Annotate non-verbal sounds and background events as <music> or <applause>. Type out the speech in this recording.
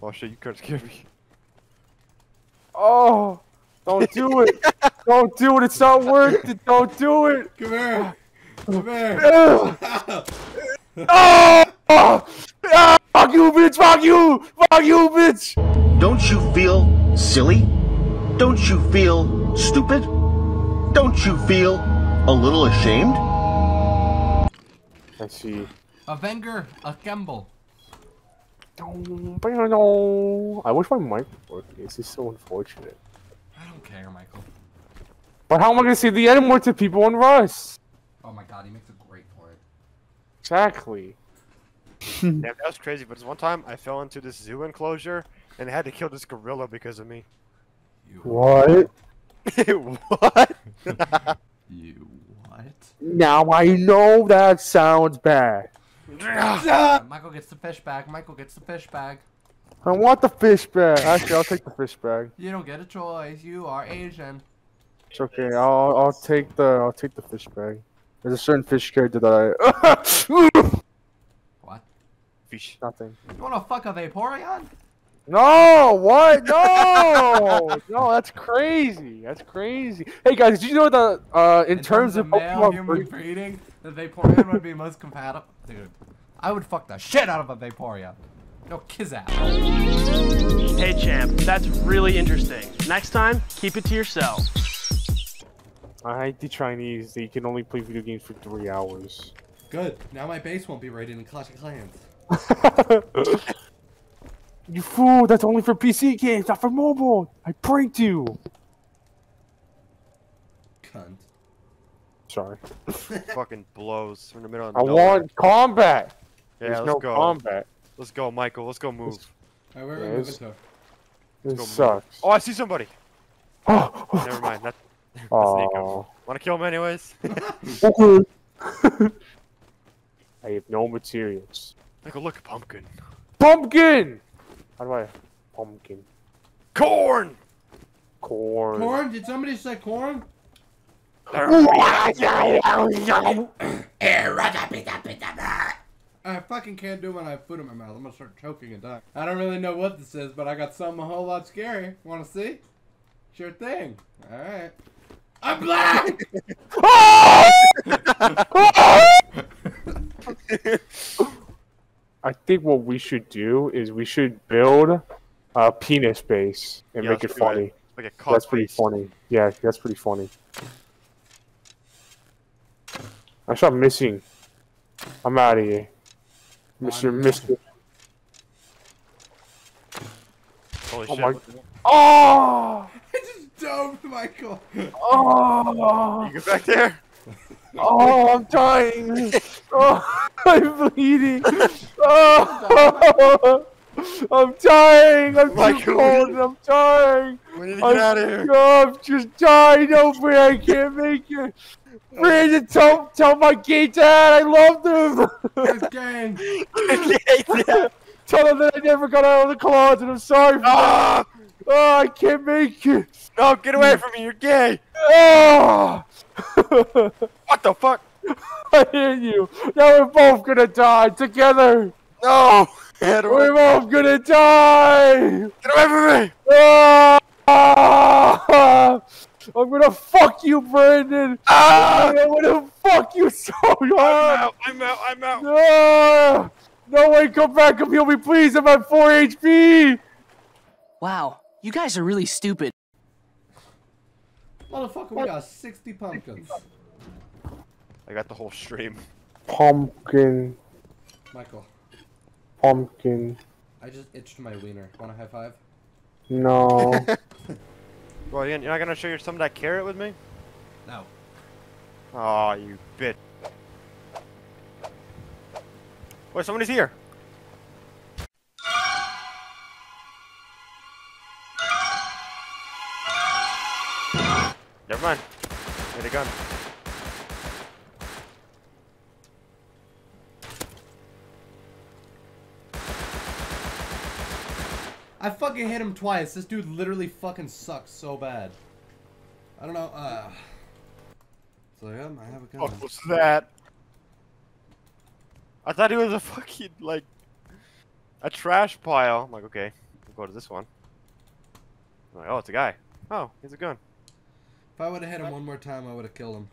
Oh shit, you can't scare me. Oh, don't do it. don't do it. It's not worth it. Don't do it. Come here. Come here. Ugh. oh! <laughs> Ah, fuck you, bitch. Fuck you. Fuck you, bitch. Don't you feel silly? Don't you feel stupid? Don't you feel a little ashamed? I see. A Venger, a Kemble. No. I wish my mic was working. This is so unfortunate. I don't care, Michael. But how am I gonna see the N word to people in Rust? Oh my god, he makes a great point. Exactly. <laughs> Damn, that was crazy. But this one time, I fell into this zoo enclosure and I had to kill this gorilla because of me. You. <laughs> What? what? <laughs> You what? Now I know that sounds bad. Ah! Michael gets the fish bag. Michael gets the fish bag. I want the fish bag. Actually, I'll take the fish bag. You don't get a choice. You are Asian. It's okay. I'll I'll take the I'll take the fish bag. There's a certain fish character that I. <laughs> What? Fish. Nothing. You wanna fuck a Vaporeon? No, what? No, <laughs> no, that's crazy. That's crazy. Hey guys, did you know that uh, in, terms, of, male Pokemon human breeding, the Vaporeon would be most compatible? Dude, I would fuck the shit out of a Vaporeon. No, kiss out. Hey champ, that's really interesting. Next time, keep it to yourself. I hate the Chinese. They can only play video games for three hours. Good. Now my base won't be raided in Clash of Clans. <laughs> you fool! That's only for PC games, not for mobile. I pranked you. Cunt. Sorry. <laughs> Fucking blows from the middle of I nowhere. want combat. Yeah, There's let's no go. combat. Let's go, Michael. Let's go move. Alright, where are we moving to? This go move. Oh, I see somebody. Oh, <gasps> Never mind. That, <laughs> that's Nico. oh. Want to kill him anyways? Okay. <laughs> I have no materials. Michael, look, pumpkin. Pumpkin! How do I... Pumpkin. Corn! Corn. Corn? Did somebody say corn? <laughs> I fucking can't do it when I have food in my mouth. I'm gonna start choking and dying. I don't really know what this is, but I got something a whole lot scary. Wanna see? Sure thing. Alright. I'm black! <laughs> <laughs> I think what we should do is we should build a penis base and Yeah, make it do it. funny. Like a That's pretty base. funny. Yeah, that's pretty funny. I stop missing. I'm out of here. Mr. Mr. Holy Oh shit. my- Oh! <laughs> I just dove, Michael. Oh! You get back there? Oh, I'm dying. Oh, <laughs> I'm bleeding. Oh, I'm dying. I'm too cold. I'm dying. We need to get I'm, out of here. oh, I'm just dying over here. I can't make it. Brandon, tell, tell my gay dad I loved him. This gang. <laughs> tell him that I never got out of the closet. I'm sorry for that. Ah! Oh, I can't make it. No, get away from me. You're gay. Oh. <laughs> What the fuck? I hate you. Now we're both gonna die together. No. Get away, We're both gonna die. get away from me. Ah! I'm gonna fuck you, Brandon. Ah! I'm gonna fuck you so hard. I'm hard. out. I'm out. I'm out. Ah! No way, come back and heal me, please. I'm at 4 HP. Wow, you guys are really stupid. Motherfucker, we got 60 pumpkins. I got the whole stream. Pumpkin, Michael, pumpkin. I just itched my wiener. Want a high five? No. <laughs> <laughs> Well, you're not gonna show you some of that carrot with me? No. Oh, you bitch. Wait, somebody's here. Never mind. Get a gun. I fucking hit him twice. This dude literally fucking sucks so bad. I don't know. Uh, so yeah, I have a gun. What was that? I thought he was a fucking like a trash pile. I'm like, okay, we'll go to this one. I'm like, oh, it's a guy. Oh, he's a gun. If I would have hit him one more time, I would have killed him.